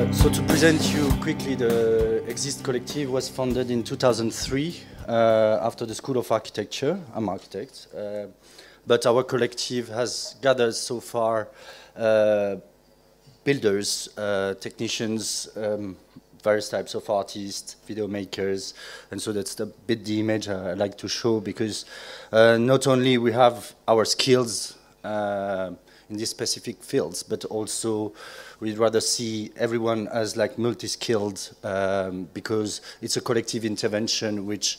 Uh, so to present you quickly, the EXYZT Collective was founded in 2003 uh, after the School of Architecture. I'm architect. Uh, but our collective has gathered so far uh, builders, uh, technicians, um, various types of artists, video makers, and so that's a bit the image I like to show because not only we have our skills in these specific fields, but also we'd rather see everyone as like multi-skilled um, because it's a collective intervention which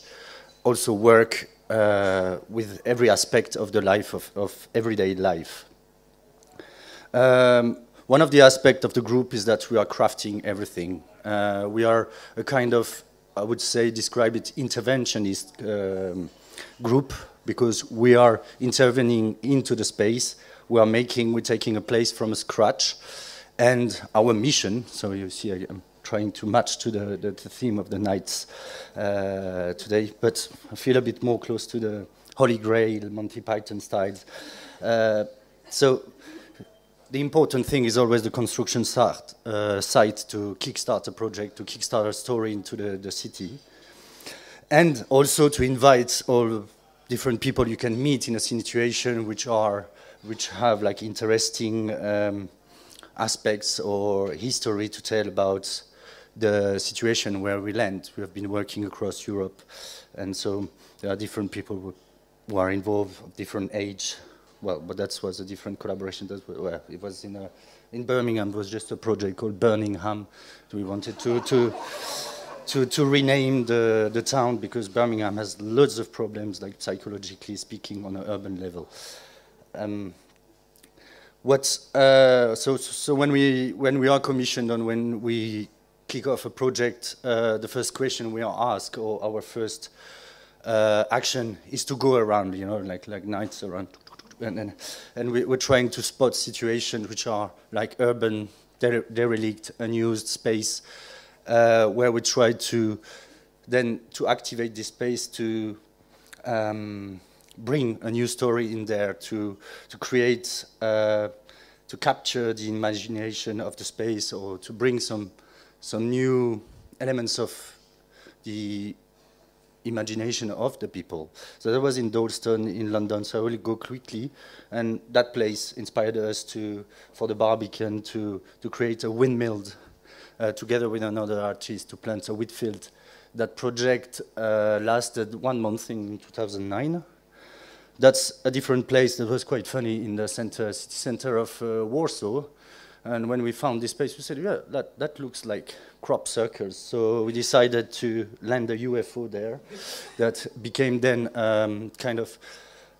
also work uh, with every aspect of the life of, of everyday life. Um, one of the aspects of the group is that we are crafting everything. Uh, we are a kind of, I would say, describe it interventionist um, group because we are intervening into the space. We are making, we're taking a place from scratch. And our mission, so you see I am trying to match to the, the, the theme of the night uh, today, but I feel a bit more close to the Holy Grail, Monty Python styles. Uh, so the important thing is always the construction start, uh, site to kickstart a project, to kickstart a story into the, the city. And also to invite all different people you can meet in a situation which are, which have like interesting um, aspects or history to tell about the situation where we land. We have been working across Europe, and so there are different people who are involved, different age, well, but that was a different collaboration. That well, it was in a, in Birmingham. It was just a project called Birmingham. We wanted to to to, to rename the, the town because Birmingham has lots of problems, like psychologically speaking, on an urban level. Um, what uh, so so when we when we are commissioned and when we kick off a project, uh, the first question we are asked or our first uh, action is to go around, you know, like like knights around. And, and, and we, are trying to spot situations which are like urban, derelict, unused space, uh, where we try to then to activate this space to um, bring a new story in there, to, to create, uh, to capture the imagination of the space or to bring some, some new elements of the imagination of the people. So that was in Dalston in London, so I will go quickly. And that place inspired us to, for the Barbican to, to create a windmill uh, together with another artist to plant a wheat field. That project uh, lasted one month in 2009. That's a different place that was quite funny in the center, city center of uh, Warsaw. And when we found this space, we said, yeah, that, that looks like crop circles. So we decided to land a UFO there that became then um, kind of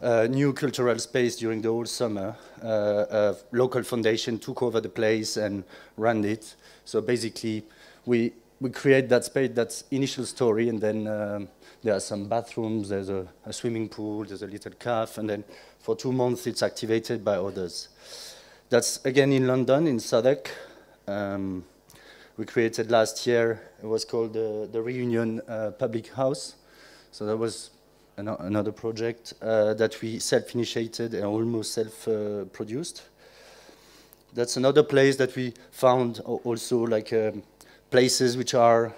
a new cultural space during the whole summer. Uh, a local foundation took over the place and ran it. So basically, we, we create that space, that initial story, and then um, there are some bathrooms, there's a, a swimming pool, there's a little cafe, and then for two months it's activated by others. That's again in London, in Southwark. Um, we created last year, it was called the, the Reunion uh, Public House. So that was an another project uh, that we self-initiated and almost self-produced. That's another place that we found also like um, places which are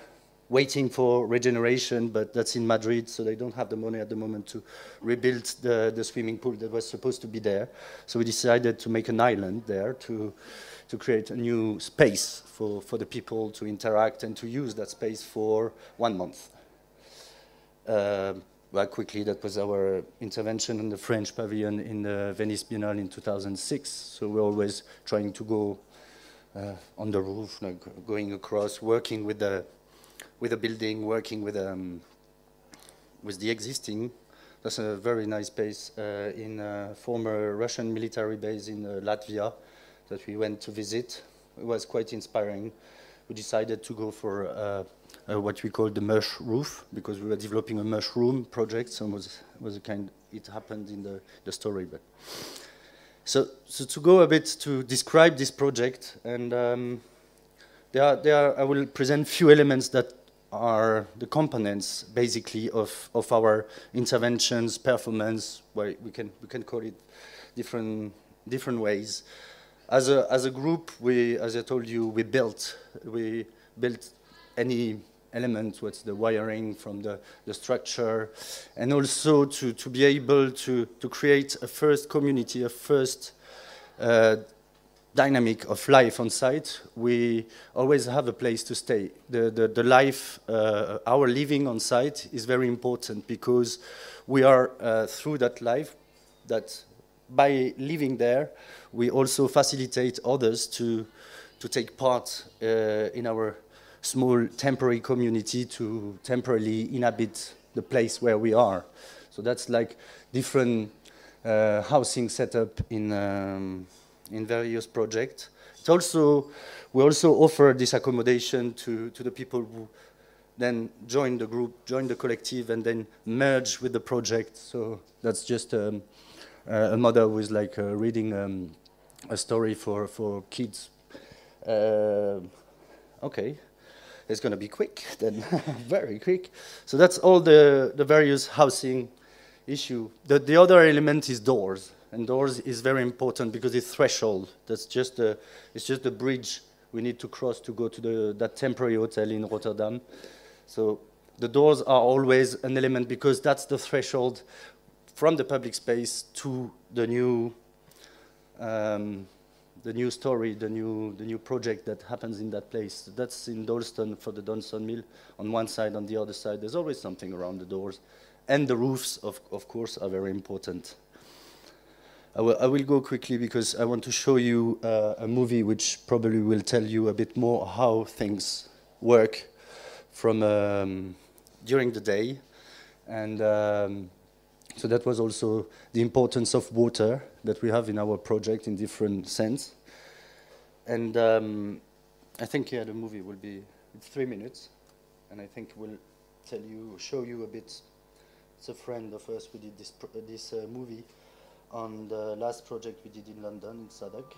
waiting for regeneration, but that's in Madrid, so they don't have the money at the moment to rebuild the, the swimming pool that was supposed to be there. So we decided to make an island there to, to create a new space for, for the people to interact and to use that space for one month. Uh, well, quickly, that was our intervention in the French pavilion in the Venice Biennale in 2006. So we're always trying to go uh, on the roof, like going across, working with the with a building, working with um, with the existing. That's a very nice base uh, in a former Russian military base in uh, Latvia that we went to visit. It was quite inspiring. We decided to go for uh, uh, what we call the mesh roof because we were developing a mushroom project. So it was, was a kind. It happened in the, the story, but so so to go a bit to describe this project and. Um, there are, there are, I will present few elements that are the components basically of, of our interventions, performance, where we can, we can call it different, different ways. as a as a group, we, as I told you, we built we built any element, what's the wiring from the, the structure, and also to, to be able to, to create a first community, a first uh, dynamic of life on site, we always have a place to stay. The, the, the life, uh, our living on site is very important because we are uh, through that life, that by living there, we also facilitate others to, to take part uh, in our small temporary community to temporarily inhabit the place where we are. So that's like different uh, housing setup in, um, in various projects. It also, we also offer this accommodation to, to the people who then join the group, join the collective, and then merge with the project. So that's just um, a mother who is like uh, reading um, a story for, for kids. Uh, okay it's going to be quick, then very quick. So that's all the, the various housing issue. The, the other element is doors, and doors is very important because it's threshold. That's just a, it's just a bridge we need to cross to go to the, that temporary hotel in Rotterdam. So the doors are always an element because that's the threshold from the public space to the new um, the new story, the new, the new project that happens in that place. That's in Dalston for the Dalston Mill on one side, on the other side. There's always something around the doors. And the roofs, of, of course, are very important. I will, I will go quickly because I want to show you uh, a movie which probably will tell you a bit more how things work from um, during the day. And um, so that was also the importance of water that we have in our project in different sense. And um, I think yeah, the movie will be it's three minutes, and I think we'll tell you, show you a bit. It's a friend of us. who did this this uh, movie on the last project we did in London in Southwark.